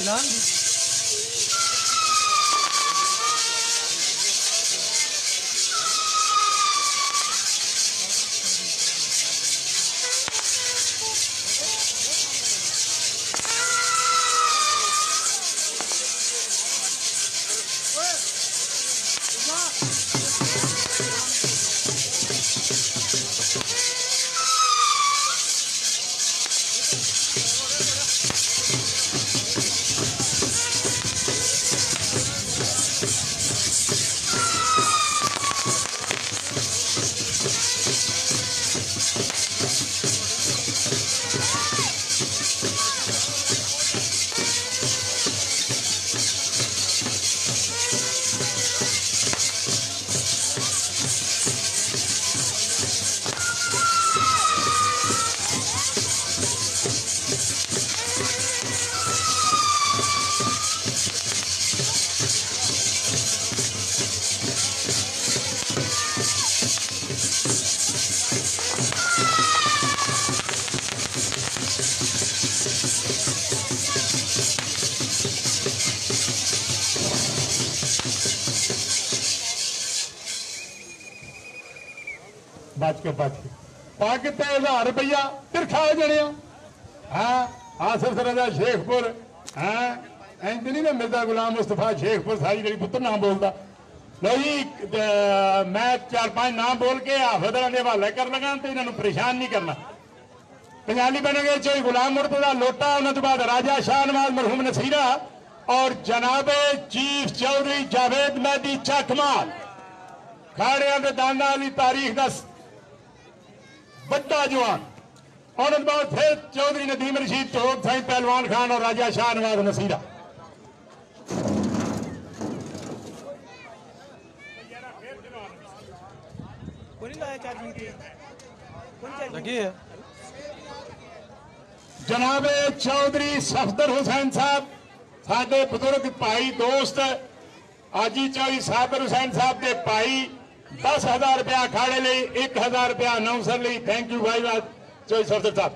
করেছিলাম Stop! ರಾಜಕೀಯ party ಪಾಕಿದ್ದ ಹಜಾರ್ ರೂಪಾಯಿ ತಿರ್ಖಾ ਹੋ ਜਾਣੇ ਆ ਆਸਫ ਸਰਦਾ ਸ਼ੇਖਪੁਰ ਹੈ ਇੰਜ ਨਹੀਂ ਨਾ ਮਿਰਜ਼ਾ ਗੁਲਾਮ ਮੁਸਤਫਾ ਸ਼ੇਖਪੁਰ ਸਾਰੀ ਜਿਹੜੀ ਪੁੱਤਰ ਨਾਮ ਬੋਲਦਾ ਲੋ ਜੀ ਮੈਂ ਚਾਰ ਪੰਜ ਨਾਮ ਬੋਲ ਕੇ ਹਾਫਜ਼ਾਂ ਦੇ ਹਵਾਲੇ ਕਰ ਲਗਾ ਤੇ ਇਹਨਾਂ ਨੂੰ ਪਰੇਸ਼ਾਨ ਨਹੀਂ ਕਰਨਾ पंजाली बनेंगे चोई गुलाम मुर्तजा लोटा उन्होंने बाद राजा शाहनवाज मरहूम नसीरा और जनाब चीफ चौधरी जावेद मैदी चाकमाल खाड़िया दाना की तारीख का बड़ा जवान। और बाद फिर चौधरी नदीम रशीद चौक साई पहलवान खान और राजा शाह नवाज़ नसीरा जनाबे चौधरी सफदर हुसैन साहब साडे बुज़ुर्ग भाई दोस्त आजी चौधरी साबर हुसैन साहब के भाई ਦਸ ਹਜ਼ਾਰ ਰੁਪਇਆ ਅਖਾੜੇ ਲਈ ਇੱਕ ਹਜ਼ਾਰ ਰੁਪਇਆ ਅਨਾਉਂਸਰ ਲਈ thank you Bhai Baat choice Sahib